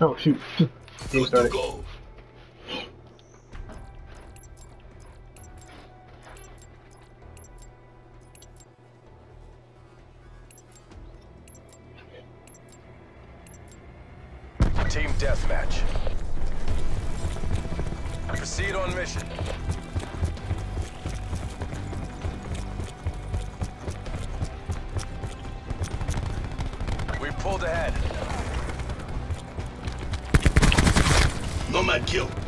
Oh shoot. Game started. Team deathmatch. Proceed on mission. We pulled ahead. Nomad kill.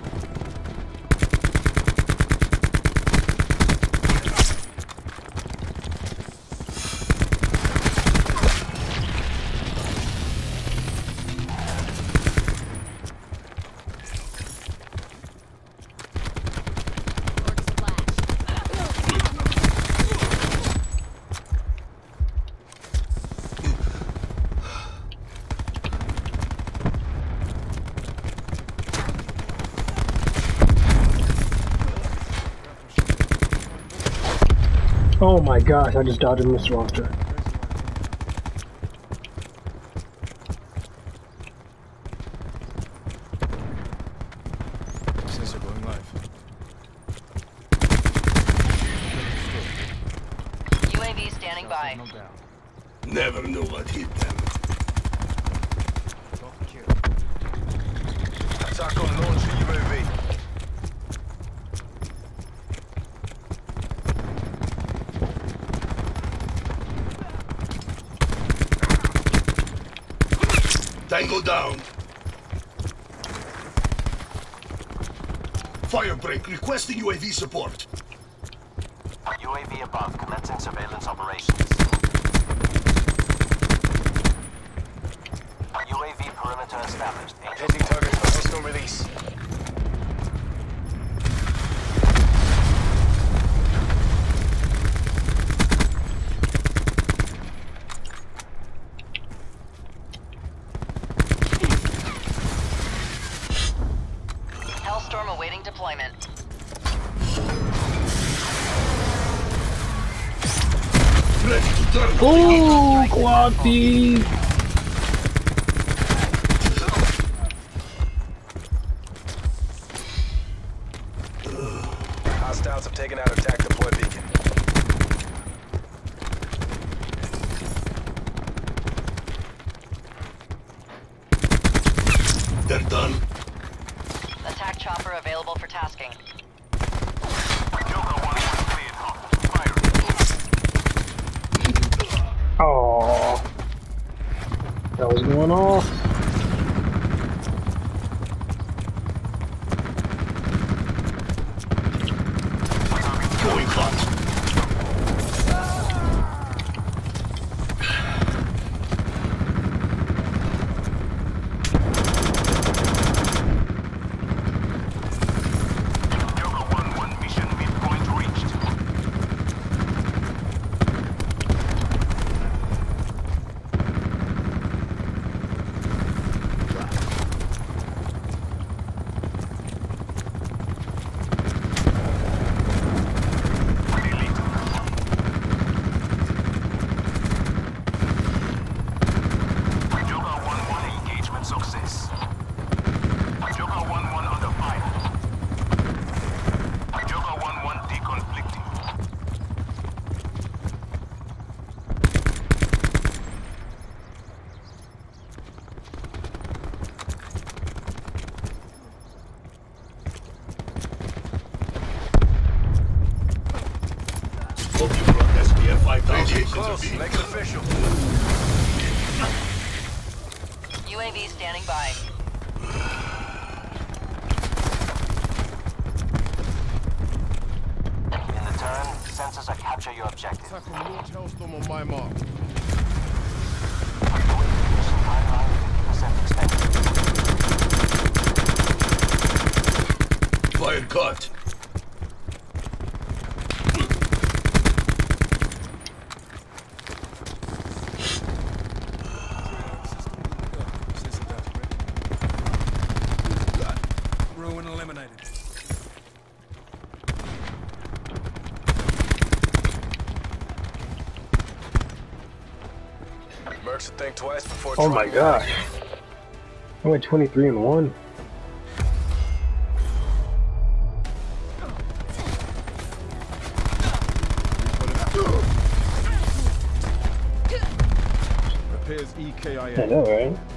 Oh my gosh, I just dodged a missed monster. Sensor going live. UAV standing by. Never knew what hit them. Attack on launch UAV. Tango down. Firebreak requesting UAV support. UAV above, commencing surveillance operations. Hellstorm awaiting deployment. Ready to. Oh, quad. Hostiles have taken out attack deploy beacon. They're done. Chopper available for tasking. Oh. That was going off. SPF 5000 Close. Sensor Make it official. UAV standing by. In the turn, sensors are capture your objective. Attack on Hellstorm on my mark. Mission timeline 50% expected. Fire cut. Mercs will think twice before Oh my gosh. I went 23 and 1. Repairs E I EKIA. know, right?